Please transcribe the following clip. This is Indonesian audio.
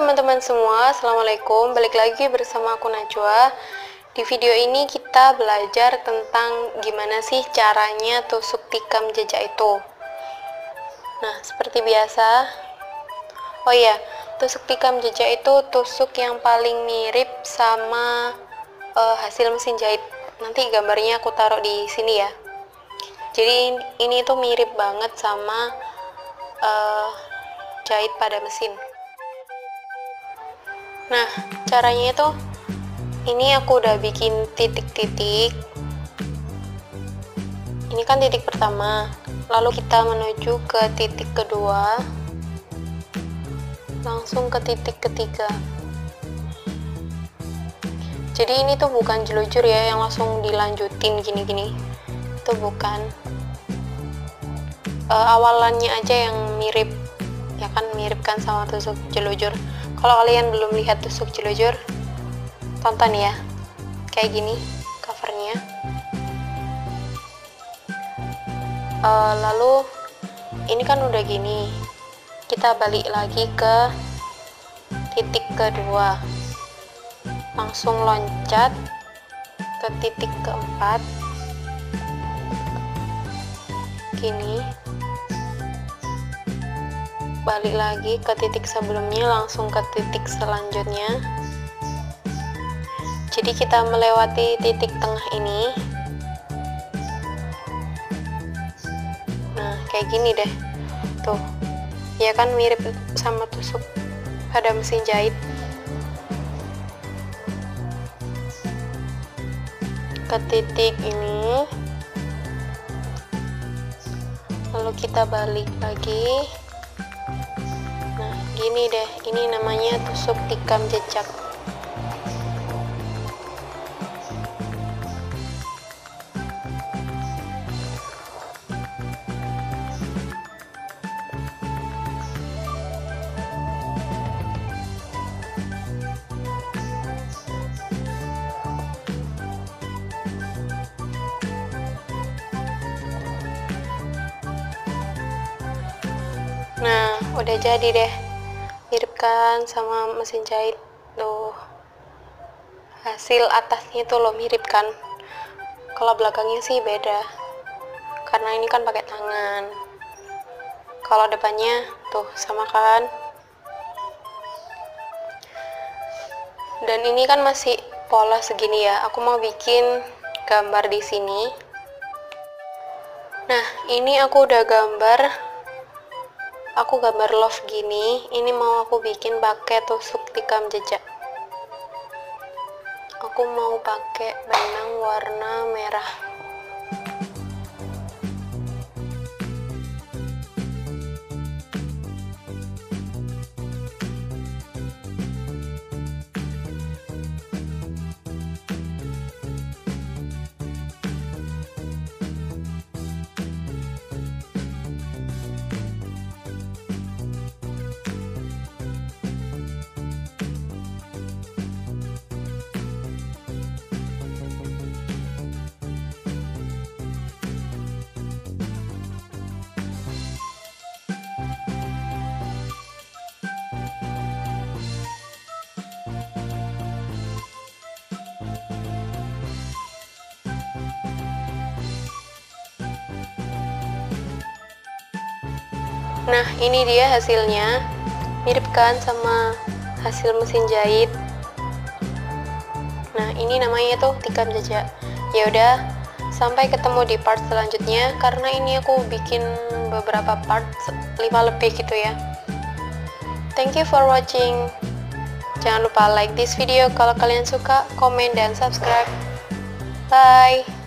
teman-teman semua, Assalamualaikum. Balik lagi bersama aku Najwa. Di video ini kita belajar tentang gimana sih caranya tusuk tikam jejak itu. Nah, seperti biasa. Oh iya, tusuk tikam jejak itu tusuk yang paling mirip sama uh, hasil mesin jahit. Nanti gambarnya aku taruh di sini ya. Jadi ini tuh mirip banget sama uh, jahit pada mesin Nah, caranya itu ini aku udah bikin titik-titik. Ini kan titik pertama. Lalu kita menuju ke titik kedua. Langsung ke titik ketiga. Jadi ini tuh bukan jelujur ya yang langsung dilanjutin gini-gini. Itu bukan. E, awalannya aja yang mirip. Ya kan mirip kan sama tusuk jelujur kalau kalian belum lihat tusuk jelujur tonton ya. Kayak gini covernya. Uh, lalu ini kan udah gini. Kita balik lagi ke titik kedua. Langsung loncat ke titik keempat. Gini balik lagi ke titik sebelumnya langsung ke titik selanjutnya. Jadi kita melewati titik tengah ini. Nah kayak gini deh. Tuh. Ya kan mirip sama tusuk pada mesin jahit. Ke titik ini. Lalu kita balik lagi gini deh ini namanya tusuk tikam jejak. Nah, udah jadi deh kan sama mesin jahit. Tuh hasil atasnya tuh lo mirip kan? Kalau belakangnya sih beda karena ini kan pakai tangan. Kalau depannya tuh sama kan? Dan ini kan masih pola segini ya. Aku mau bikin gambar di sini. Nah ini aku udah gambar aku gambar love gini ini mau aku bikin pakai tusuk tikam jejak. Aku mau pakai benang warna merah nah ini dia hasilnya. Mirip kan sama hasil mesin jahit? Nah ini namanya tuh tikam jejak. Ya udah sampai ketemu di part selanjutnya karena ini aku bikin beberapa part 5 lebih gitu ya. Thank you for watching. Jangan lupa like this video kalau kalian suka komen dan subscribe. Bye